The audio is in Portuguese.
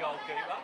goalkeeper.